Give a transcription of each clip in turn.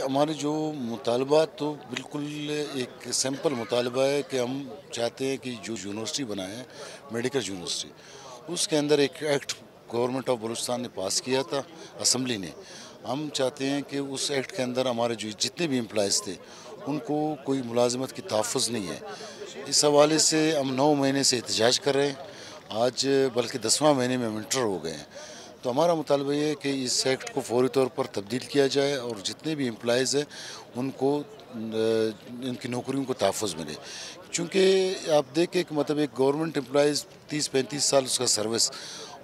ہمارے جو مطالبات تو بالکل ایک سمپل مطالبہ ہے کہ ہم چاہتے ہیں کہ جو یونیورسٹی بنائے میڈیکل یونیورسٹی، اس کے اندر ایک ایکٹ گورنمنٹ آف بلوچستان نے پاس کیا تھا، اسمبلی نے۔ ہم چاہتے ہیں کہ اس ایکٹ کے اندر ہمارے جو جتنے بھی امپلائز تھے، ان کو کوئی ملازمت کی تحفظ نہیں ہے۔ اس حوالے سے ہم نو مہینے سے احتجاج کر رہے ہیں۔ آج بلکہ دسواں مہینے میں ونٹر ہو گئے ہیں۔ تو ہمارا مطالبہ یہ ہے کہ اس ایکٹ کو فوری طور پر تبدیل کیا جائے اور جتنے بھی امپلائز ہیں، ان کو، ان کی نوکریوں کو تحفظ ملے۔ چونکہ آپ دیکھیں کہ مطلب ایک گورنمنٹ امپلائز تیس پینتیس سال اس کا سروس،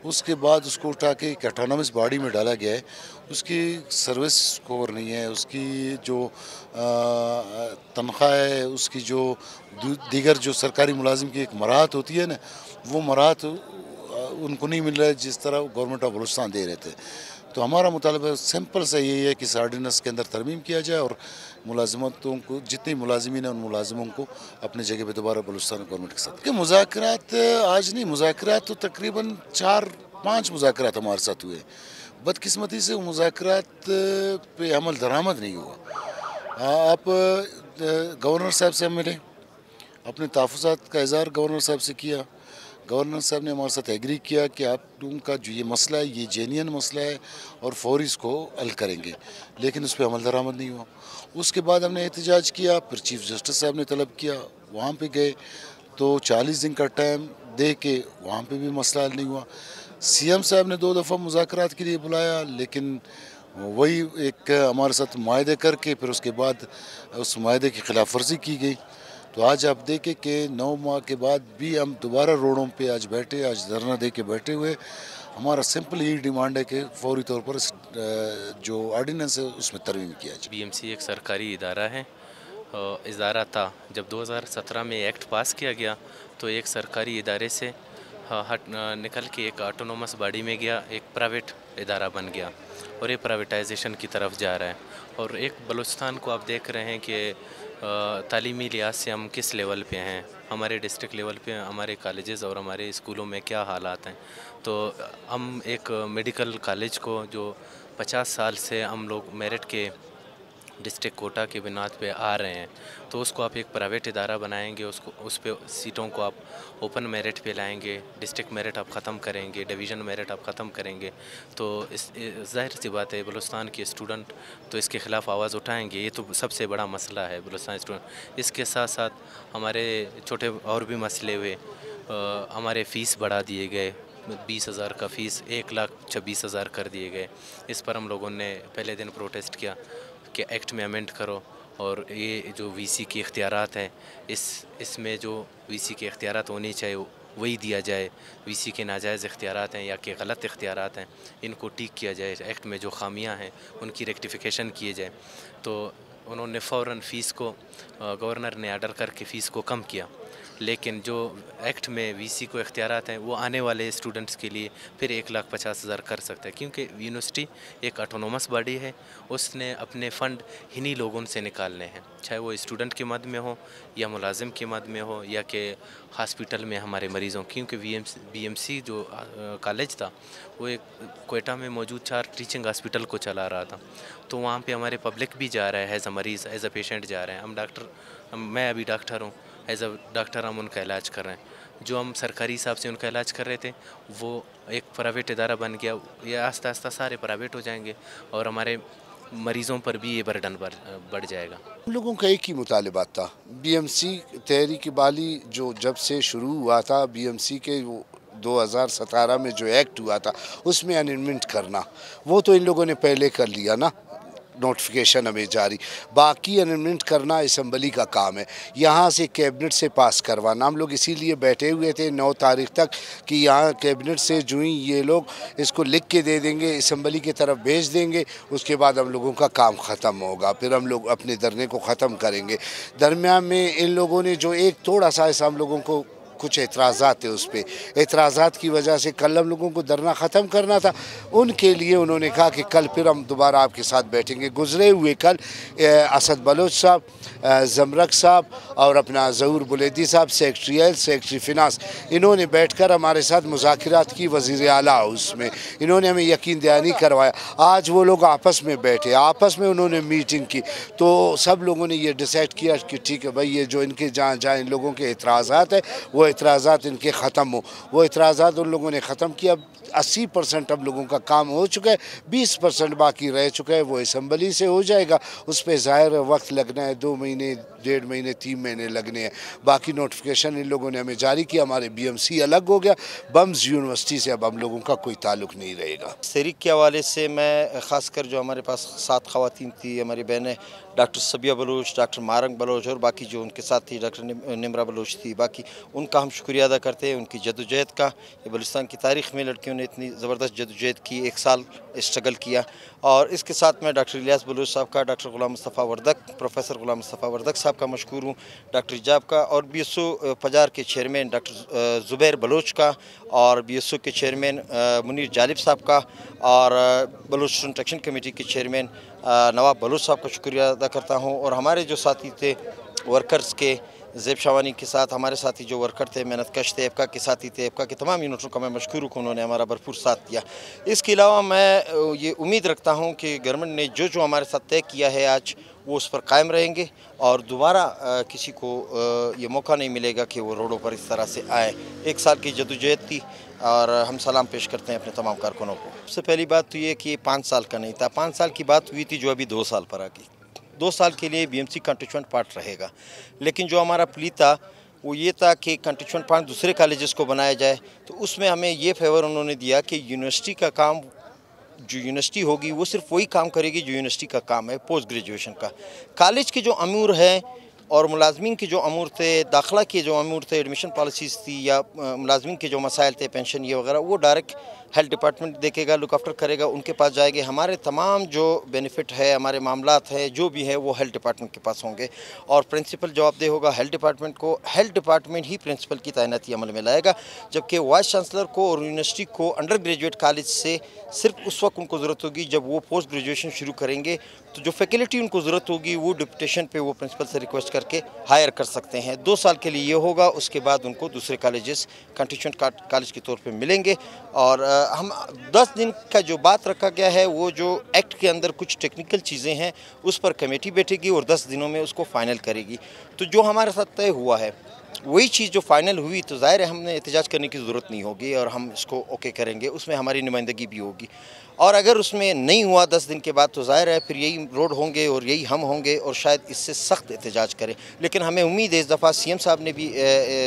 اس کے بعد اس کو اٹھا کے ایک اٹانومس باڈی میں ڈالا گیا ہے۔ اس کی سروس کور نہیں ہے، اس کی جو تنخواہ ہے، اس کی جو دیگر جو سرکاری ملازم کی ایک مراحت ہوتی ہے نا، وہ مراحت ان کو نہیں مل رہا ہے جس طرح گورنمنٹ آف بلوچستان دے رہے تھے۔ تو ہمارا مطالبہ سمپل سے یہی ہے کہ سارڈینس کے اندر ترمیم کیا جائے اور ملازمتوں کو جتنے ملازمین ہیں ان ملازموں کو اپنے جگہ پہ دوبارہ بلوچستان گورنمنٹ کے ساتھ۔ کہ مذاکرات، آج نہیں، مذاکرات تو تقریباً چار پانچ مذاکرات ہمارے ساتھ ہوئے۔ بدقسمتی سے مذاکرات پہ عمل درآمد نہیں ہوا۔ آپ گورنر صاحب سے ہم ملے۔ اپنے تحفظات کا اظہار گورنر صاحب سے کیا۔ گورنر صاحب نے ہمارے ساتھ ایگری کیا کہ آپ لوگوں کا جو یہ مسئلہ ہے، یہ جینین مسئلہ ہے اور فوری اس کو حل کریں گے۔ لیکن اس پہ عمل درآمد نہیں ہوا۔ اس کے بعد ہم نے احتجاج کیا، پھر چیف جسٹس صاحب نے طلب کیا، وہاں پہ گئے۔ تو چالیس دن کا ٹائم دے کے وہاں پہ بھی مسئلہ حل نہیں ہوا۔ سی ایم صاحب نے دو دفعہ مذاکرات کے لیے بلایا، لیکن وہی ایک ہمارے ساتھ معاہدے کر کے، پھر اس کے بعد اس معاہدے کی خلاف ورزی کی گئی۔ تو آج آپ دیکھیں کہ نو ماہ کے بعد بھی ہم دوبارہ روڈوں پہ آج بیٹھے، آج دھرنا دے کے بیٹھے ہوئے۔ ہمارا سمپل یہی ڈیمانڈ ہے کہ فوری طور پر جو آرڈیننس ہے، اس میں ترمیم کیا جائے۔ بی ایم سی ایک سرکاری ادارہ ہے۔ ادارہ تھا۔ جب دو ہزار سترہ میں ایکٹ پاس کیا گیا تو ایک سرکاری ادارے سے ہٹ نکل کے ایک آٹونومس باڈی میں گیا، ایک پرائیویٹ ادارہ بن گیا اور یہ پرائیویٹائزیشن کی طرف جا رہا ہے۔ اور ایک بلوچستان کو آپ دیکھ رہے ہیں کہ تعلیمی لحاظ سے ہم کس لیول پہ ہیں؟ ہمارے ڈسٹرکٹ لیول پہ، ہمارے کالجز اور ہمارے اسکولوں میں کیا حالات ہیں؟ تو ہم ایک میڈیکل کالج کو جو پچاس سال سے ہم لوگ میرٹ کے ڈسٹرک کوٹا کی بنیاد پہ آ رہے ہیں۔ تو اس کو آپ ایک پرائیویٹ ادارہ بنائیں گے، اس کو، اس پہ سیٹوں کو آپ اوپن میرٹ پہ لائیں گے ڈسٹرک میرٹ آپ ختم کریں گے، ڈویژن میرٹ آپ ختم کریں گے۔ تو اس، ظاہر سی بات ہے، بلوچستان کے اسٹوڈنٹ تو اس کے خلاف آواز اٹھائیں گے، یہ تو سب سے بڑا مسئلہ ہے بلوچستان اسٹوڈنٹ۔ اس کے ساتھ ساتھ ہمارے چھوٹے اور بھی مسئلے ہوئے ہمارے فیس بڑھا دیے گئے، بیس ہزار کا فیس، ایک لاکھ چھبیس ہزار کر دیے گئے۔ اس پر ہم لوگوں نے پہلے دن پروٹیسٹ کیا۔ کہ ایکٹ میں امینڈ کرو اور یہ جو وی سی کے اختیارات ہیں، اس اس میں جو وی سی کے اختیارات ہونے چاہیے، وہی دیا جائے۔ وی سی کے ناجائز اختیارات ہیں یا کہ غلط اختیارات ہیں، ان کو ٹھیک کیا جائے۔ ایکٹ میں جو خامیاں ہیں، ان کی ریکٹیفیکیشن کیے جائے۔ تو انہوں نے فوراً فیس کو، گورنر نے آرڈر کر کے فیس کو کم کیا۔ لیکن جو ایکٹ میں وی سی کو اختیارات ہیں، وہ آنے والے اسٹوڈنٹس کے لیے پھر ایک لاکھ پچاس ہزار کر سکتا ہے۔ کیونکہ یونیورسٹی ایک اٹونومس باڈی ہے، اس نے اپنے فنڈ انہی لوگوں سے نکالنے ہیں۔ چاہے وہ اسٹوڈنٹ کے مد میں ہو یا ملازم کے مد میں ہو یا کہ ہاسپیٹل میں ہمارے مریضوں، کیونکہ V M B M C جو کالج تھا، وہ ایک کوئٹہ میں موجود چار ٹیچنگ ہاسپیٹل کو چلا رہا تھا۔ تو وہاں پہ ہمارے پبلک بھی جا رہا ہے ایز اے مریض ایز اے پیشنٹ جا رہے ہیں۔ ہم ڈاکٹر میں ابھی ڈاکٹر ہوں۔ ایز اے ڈاکٹر ہم ان کا علاج کر رہے ہیں۔ جو ہم سرکاری حساب سے ان کا علاج کر رہے تھے، وہ ایک پرائیویٹ ادارہ بن گیا، یہ آہستہ آہستہ سارے پرائیویٹ ہو جائیں گے اور ہمارے مریضوں پر بھی یہ برڈن بڑھ جائے گا۔ ہم لوگوں کا ایک ہی مطالبہ تھا۔ بی ایم سی تحریک بالی جو جب سے شروع ہوا تھا، بی ایم سی کے دو ہزار ستارہ میں جو ایکٹ ہوا تھا، اس میں انمنٹ کرنا، وہ تو ان لوگوں نے پہلے کر لیا نا۔ نوٹفکیشن ہمیں جاری۔ باقی انمنٹ کرنا اسمبلی کا کام ہے۔ یہاں سے کیبنٹ سے پاس کروانا۔ ہم لوگ اسی لیے بیٹھے ہوئے تھے نو تاریخ تک کہ یہاں کیبنٹ سے جو ہی یہ لوگ اس کو لکھ کے دے دیں گے اسمبلی کی طرف بھیج دیں گے۔ اس کے بعد ہم لوگوں کا کام ختم ہوگا۔ پھر ہم لوگ اپنے دھرنے کو ختم کریں گے۔ درمیان میں ان لوگوں نے جو ایک تھوڑا سا ایسا ہم لوگوں کو کچھ اعتراضات تھے اس پہ۔ اعتراضات کی وجہ سے کل ہم لوگوں کو دھرنا ختم کرنا تھا۔ ان کے لیے انہوں نے کہا کہ کل پھر ہم دوبارہ آپ کے ساتھ بیٹھیں گے۔ گزرے ہوئے کل اسد بلوچ صاحب زمرک صاحب اور اپنا ظہور بلیدی صاحب، سیکٹری ایل سیکٹری فنانس۔ انہوں نے بیٹھ کر ہمارے ساتھ مذاکرات کی، وزیر اعلیٰ اس میں۔ انہوں نے ہمیں یقین دہانی کروایا۔ آج وہ لوگ آپس میں بیٹھے، آپس میں انہوں نے میٹنگ کی۔ تو سب لوگوں نے یہ ڈیسائیڈ کیا کہ ٹھیک ہے بھائی، یہ جو ان کے جہاں جہاں ان لوگوں کے اعتراضات ہیں، وہ اعتراضات ان کے ختم ہو وہ اعتراضات ان لوگوں نے ختم کیا۔ اسی پرسنٹ اب لوگوں کا کام ہو چکا ہے۔ بیس پرسنٹ باقی رہ چکا ہے۔ وہ اسمبلی سے ہو جائے گا۔ اس پہ ظاہر وقت لگنا ہے۔ دو مہینے، ڈیڑھ مہینے، تین مہینے لگنے ہیں۔ باقی نوٹیفکیشن ان لوگوں نے ہمیں جاری کیا۔ ہمارے بی ایم سی الگ ہو گیا۔ بمز یونیورسٹی سے اب ہم لوگوں کا کوئی تعلق نہیں رہے گا۔ سیریک کے حوالے سے میں، خاص کر جو ہمارے پاس سات خواتین تھی ہماری بہنیں ڈاکٹر سبیہ بلوچ، ڈاکٹر مارنگ بلوچ اور باقی جو ان کے ساتھ تھی ڈاکٹر نمرہ بلوچ تھی، باقی ان کا ہم شکریہ ادا کرتے ہیں، ان کی جد و جہد کا۔ یہ بلوچستان کی تاریخ میں لڑکیوں نے اتنی زبردست جد و جہد کی، ایک سال اسٹرگل کیا۔ اور اس کے ساتھ میں ڈاکٹر الیاس بلوچ صاحب کا، ڈاکٹر غلام مصطفیٰ وردک، پروفیسر غلام مصطفیٰ وردک صاحب کا مشکور ہوں، ڈاکٹر اجاب کا۔ اور بی ایس او پجار کے چیئرمین ڈاکٹر زبیر بلوچ کا۔ اور بی ایس او کے چیئرمین منیر جالب صاحب کا۔ اور بلوچ انٹیکشن کمیٹی کے چیئرمین نواب بلوچ صاحب کا شکریہ ادا کرتا ہوں اور ہمارے جو ساتھی تھے ورکرز کے، زیب شوانی کے ساتھ، ہمارے ساتھی جو ورکر تھے، محنت کش تھے، ایپکا کے ساتھی تھے، ایپکا کے تمام یونٹوں کا میں مشکور ہوں انہوں نے ہمارا بھرپور ساتھ دیا۔ اس کے علاوہ میں یہ امید رکھتا ہوں کہ گورنمنٹ نے جو جو ہمارے ساتھ طے کیا ہے آج، وہ اس پر قائم رہیں گے اور دوبارہ کسی کو یہ موقع نہیں ملے گا کہ وہ روڈوں پر اس طرح سے آئے۔ ایک سال کی جدوجہد تھی۔ اور ہم سلام پیش کرتے ہیں اپنے تمام کارکنوں کو۔ سب سے پہلی بات تو یہ کہ یہ پانچ سال کا نہیں تھا۔ پانچ سال کی بات ہوئی تھی جو ابھی دو سال پر آ گئی دو سال کے لیے B M C constituent part رہے گا۔ لیکن جو ہمارا پلی تھا، وہ یہ تھا کہ کنٹیچوئنٹ پارٹ دوسرے کالجز کو بنایا جائے۔ تو اس میں ہمیں یہ فیور انہوں نے دیا کہ یونیورسٹی کا کام، جو یونیورسٹی ہوگی، وہ صرف وہی کام کرے گی جو یونیورسٹی کا کام ہے پوسٹ گریجویشن کا۔ کالج کے جو امور ہیں اور ملازمین کے جو امور تھے، داخلہ کے جو امور تھے ایڈمیشن پالیسیز تھی یا ملازمین کے جو مسائل تھے پینشن یہ وغیرہ، وہ ڈائریکٹ ہیلتھ ڈپارٹمنٹ دیکھے گا لک آفٹر کرے گا، ان کے پاس جائے گے، ہمارے تمام جو بینیفٹ ہے، ہمارے معاملات ہیں، جو بھی ہے وہ ہیلتھ ڈپارٹمنٹ کے پاس ہوں گے۔ اور پرنسپل جواب دے ہوگا ہیلتھ ڈپارٹمنٹ کو ہیلتھ ڈپارٹمنٹ ہی پرنسپل کی تعیناتی عمل میں لائے گا، جبکہ وائس چانسلر کو اور یونیورسٹی کو انڈر گریجویٹ کالج سے صرف اس وقت ان کو ضرورت ہوگی جب وہ پوسٹ گریجویشن شروع کریں گے۔ تو جو فیکلٹی ان کو ضرورت ہوگی، وہ ڈپٹیشن پہ وہ پرنسپل سے ریکویسٹ کر کے ہائر کر سکتے ہیں۔ دو سال کے لیے یہ ہوگا، اس کے بعد ان کو دوسرے کالجز کنٹیشن کالج کے طور پہ ملیں گے۔ اور ہم دس دن کا جو بات رکھا گیا ہے، وہ جو ایکٹ کے اندر کچھ ٹیکنیکل چیزیں ہیں، اس پر کمیٹی بیٹھے گی اور دس دنوں میں اس کو فائنل کرے گی۔ تو جو ہمارے ساتھ طے ہوا ہے، وہی چیز جو فائنل ہوئی، تو ظاہر ہے ہم نے احتجاج کرنے کی ضرورت نہیں ہوگی اور ہم اس کو اوکے کریں گے، اس میں ہماری نمائندگی بھی ہوگی۔ اور اگر اس میں نہیں ہوا دس دن کے بعد، تو ظاہر ہے پھر یہی روڈ ہوں گے اور یہی ہم ہوں گے اور شاید اس سے سخت احتجاج کریں۔ لیکن ہمیں امید ہے، اس دفعہ سی ایم صاحب نے بھی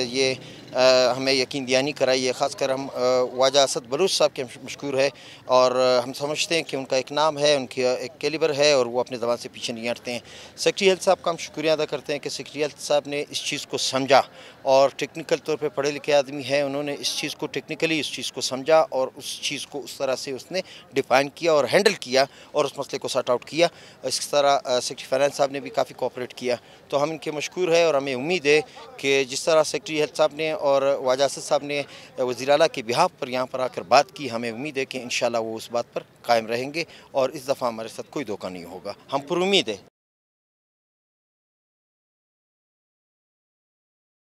یہ ہمیں یقین دہانی کرائی ہے خاص کر ہم واجہ اسد بلوچ صاحب کے مشکور ہے اور ہم سمجھتے ہیں کہ ان کا ایک نام ہے، ان کی ایک کیلیبر ہے اور وہ اپنے زبان سے پیچھے نہیں ہٹتے ہیں۔ سیکٹری ہیلتھ صاحب کا ہم شکریہ ادا کرتے ہیں کہ سیکٹری ہیلتھ صاحب نے اس چیز کو سمجھا اور ٹیکنیکل طور پہ پڑھے لکھے آدمی ہیں، انہوں نے اس چیز کو ٹیکنیکلی اس چیز کو سمجھا اور اس چیز کو اس طرح سے اس نے ڈیفائن کیا اور ہینڈل کیا اور اس مسئلے کو سارٹ آؤٹ کیا۔ اس طرح سیکٹری فائنانس صاحب نے بھی کافی کوپریٹ کیا۔ تو ہم ان کے مشکور ہے اور ہمیں امید ہے کہ جس طرح سیکٹری ہیلتھ صاحب نے اور واجہ اسد صاحب نے وزیر اعلیٰ کے بہاف پر یہاں پر آ کر بات کی۔ ہمیں امید ہے کہ انشاءاللہ وہ اس بات پر قائم رہیں گے اور اس دفعہ ہمارے ساتھ کوئی دھوکہ نہیں ہوگا۔ ہم پر امید ہے۔